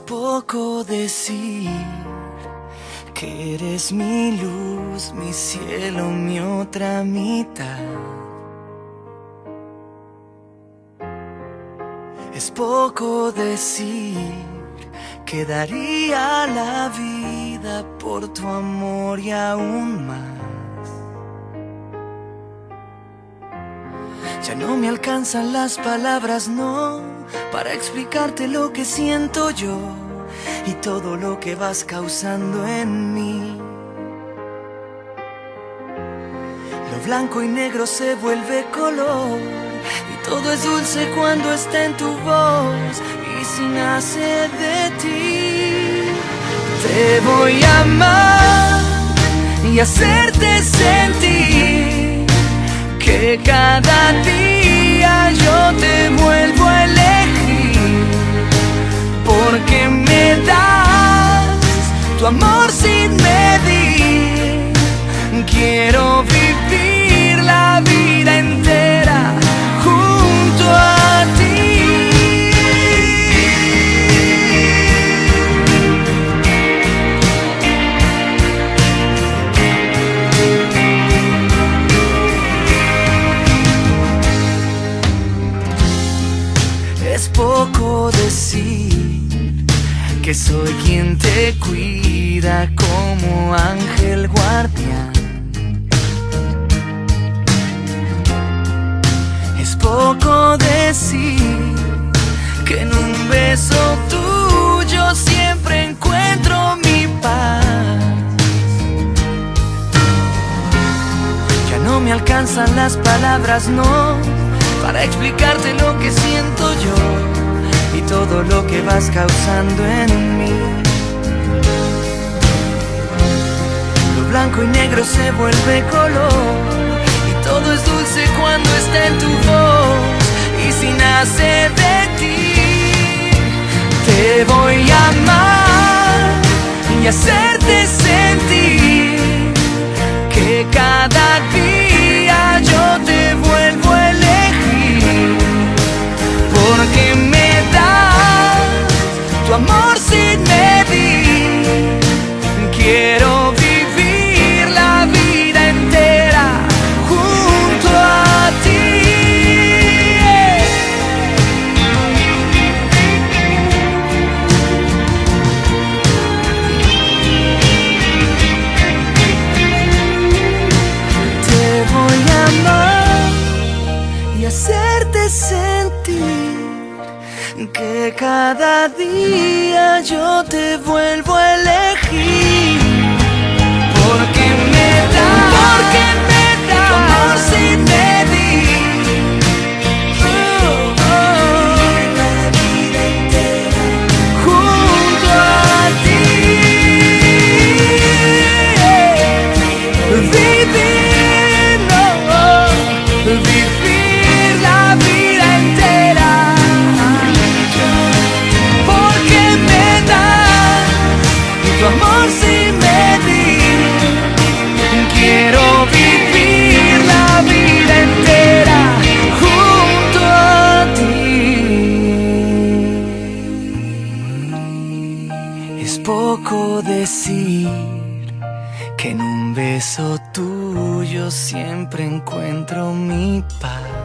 poco decir que eres mi luz, mi cielo, mi otra mitad. Es poco decir que daría la vida por tu amor y aún más. Ya no me alcanzan las palabras, no, para explicarte lo que siento yo y todo lo que vas causando en mí. Lo blanco y negro se vuelve color y todo es dulce cuando está en tu voz y si nace de ti. Te voy a amar y hacerte sentir que cada día yo te vuelvo a elegir porque me das tu amor sin medir. Quiero que soy quien te cuida como ángel guardián. Es poco decir que en un beso tuyo siempre encuentro mi paz. Ya no me alcanzan las palabras, no, para explicarte lo que siento yo todo lo que vas causando en mí. Lo blanco y negro se vuelve color y todo es dulce cuando está en tu voz y si nace de ti. Te voy a amar y hacerte sentir que cada día yo te vuelvo un beso tuyo siempre encuentro mi paz.